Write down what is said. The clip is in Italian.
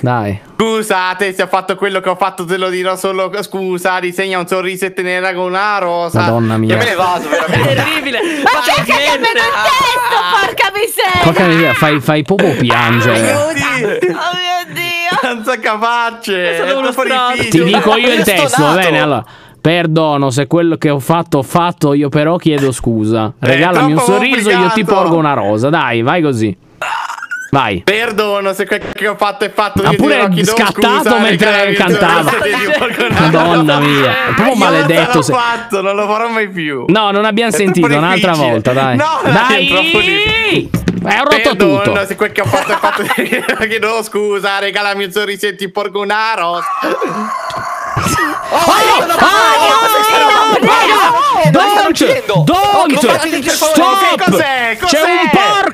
Dai. Scusate se ho fatto quello che ho fatto, te lo dirò solo. Scusa, disegna un sorriso e tenera con una rosa. Madonna mia. Io me ne vado, È veramente. terribile. Ma Fai cerca di mettere il testo, porca miseria! Porca miseria, fai, fai proprio piangere. Aiuti! Oh mio Dio! Non so capace. È stato uno difficile. Ti dico io il Sto testo, va bene? Allora, perdono se quello che ho fatto ho fatto, io però chiedo scusa. Regalami un sorriso, io ti complicato. porgo una rosa. Dai, vai così. Vai. Perdono se quel che ho fatto è fatto. Ha pure dirò, scattato scusa, mentre regalami un cantava. Madonna mia, è proprio Io maledetto. Non se- l'ho fatto, non lo farò mai più. No, non abbiamo È sentito un'altra volta, dai. No, dai, dai. è. Eh, ho rotto Perdono tutto. se quel che ho fatto è fatto. chiedo scusa, regalami un sorriso e ti porgo una rosa. Don't! Don't! Che Stop! cos'è? C'è un Cos'è? porco! Paga! Arriviamo, arriviamo! Oi, oi, oi, oi! Aia,